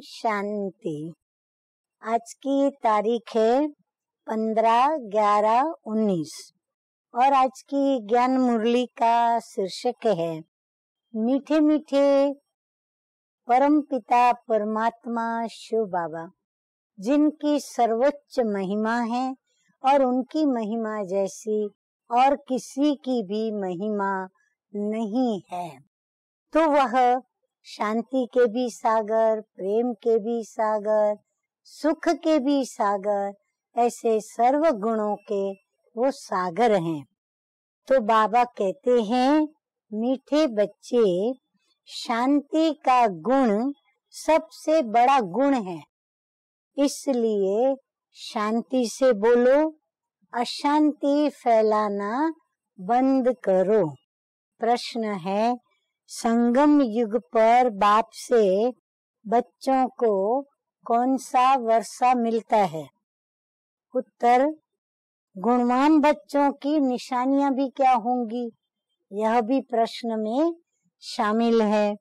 शांति। आज की तारीख है पंद्रह ग्यारह उन्नीस। और आज की ज्ञान मुरली का शीर्षक है, मीठे मीठे परम पिता परमात्मा शिव बाबा, जिनकी सर्वोच्च महिमा है और उनकी महिमा जैसी और किसी की भी महिमा नहीं है। तो वह शांति के भी सागर, प्रेम के भी सागर, सुख के भी सागर, ऐसे सर्व गुणों के वो सागर हैं। तो बाबा कहते हैं, मीठे बच्चे, शांति का गुण सबसे बड़ा गुण है। इसलिए शांति से बोलो, अशांति फैलाना बंद करो। प्रश्न है संगम युग पर बाप से बच्चों को कौन सा वर्षा मिलता है? उत्तर, गुणवान बच्चों की निशानियाँ भी क्या होंगी? यह भी प्रश्न में शामिल है।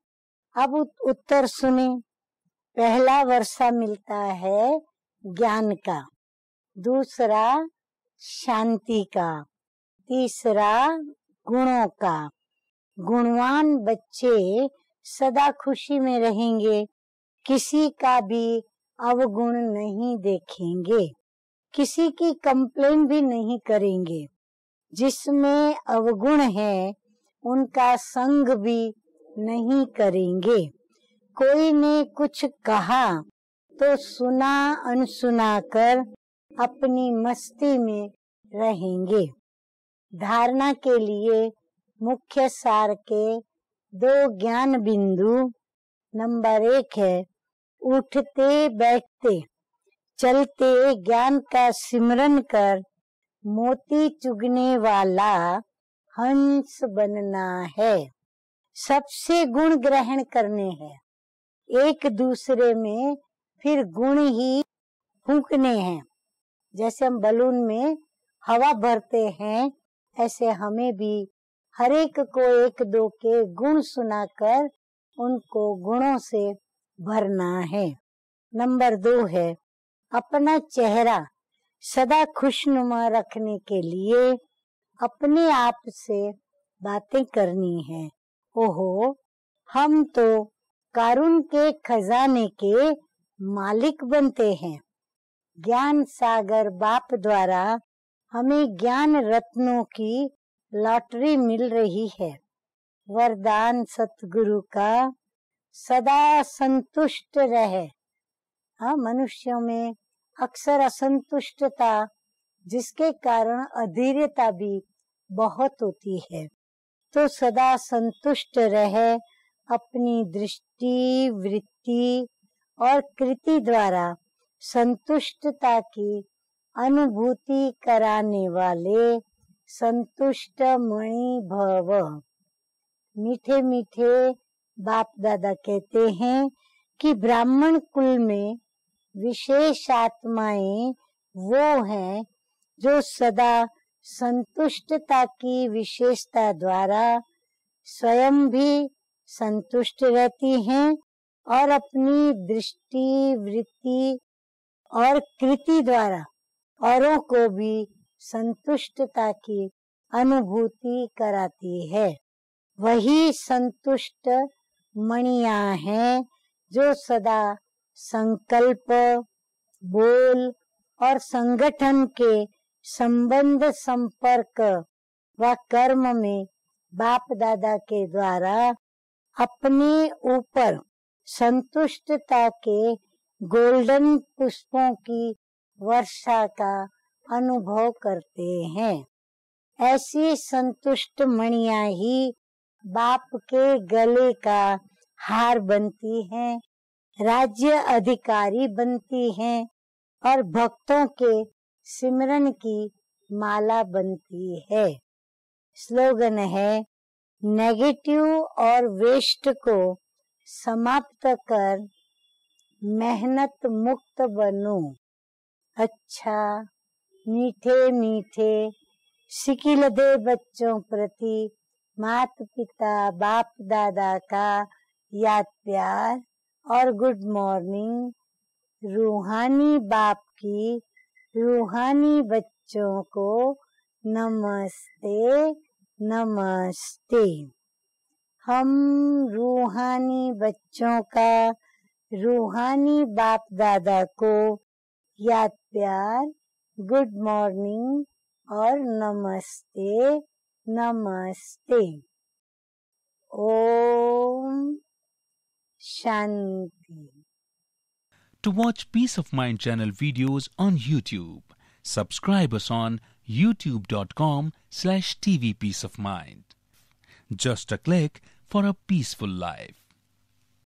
अब उत्तर सुने। पहला वर्षा मिलता है ज्ञान का, दूसरा शांति का, तीसरा गुणों का। गुणवान बच्चे सदा खुशी में रहेंगे, किसी का भी अवगुण नहीं देखेंगे, किसी की कंप्लेन भी नहीं करेंगे। जिसमें अवगुण है, उनका संग भी नहीं करेंगे। कोई ने कुछ कहा तो सुना अनसुना कर अपनी मस्ती में रहेंगे। धारणा के लिए मुख्य सार के दो ज्ञान बिंदु नंबर एक है, उठते बैठते। चलते ज्ञान का सिमरन कर, मोती चुगने वाला हंस बनना है। सबसे गुण ग्रहण करने हैं। एक दूसरे में फिर गुण ही फूकने हैं। जैसे हम बलून में हवा भरते हैं, ऐसे हमें भी हर एक को एक दो के गुण सुनाकर उनको गुणों से भरना है। नंबर दो है, अपना चेहरा सदा खुशनुमा रखने के लिए अपने आप से बातें करनी है। ओहो, हम तो कारून के खजाने के मालिक बनते हैं। ज्ञान सागर बाप द्वारा हमें ज्ञान रत्नों की लॉटरी मिल रही है। वरदान सतगुरु का सदा संतुष्ट रहे। हाँ मनुष्यों में अक्सर असंतुष्टता, जिसके कारण अधीरता भी बहुत होती है। तो सदा संतुष्ट रहे अपनी दृष्टि, वृत्ति और कृति द्वारा संतुष्टता की अनुभूति कराने वाले संतुष्ट मणि भव। मीठे मीठे बाप दादा कहते हैं कि ब्राह्मण कुल में विशेष आत्माएँ वो हैं जो सदा संतुष्टता की विशेषता द्वारा स्वयं भी संतुष्ट रहती हैं और अपनी दृष्टि, वृत्ति और कृति द्वारा औरों को भी संतुष्टता की अनुभूति कराती है। वही संतुष्ट मणिया है जो सदा संकल्प, बोल और संगठन के संबंध संपर्क व कर्म में बाप दादा के द्वारा अपने ऊपर संतुष्टता के गोल्डन पुष्पों की वर्षा का अनुभव करते हैं। ऐसी संतुष्ट मणिया ही बाप के गले का हार बनती हैं, राज्य अधिकारी बनती हैं और भक्तों के सिमरन की माला बनती है। स्लोगन है नेगेटिव और वेस्ट को समाप्त कर मेहनत मुक्त बनो। अच्छा मीठे मीठे सिकिल दे बच्चों प्रति मात पिता बाप दादा का याद प्यार और गुड मॉर्निंग। रूहानी बाप की रूहानी बच्चों को नमस्ते नमस्ते। हम रूहानी बच्चों का रूहानी बाप दादा को याद प्यार गुड मॉर्निंग और नमस्ते नमस्ते Om Shanti To watch Peace of Mind channel videos on YouTube, subscribe us on youtube.com slash tvpeaceofmind. Just a click for a peaceful life.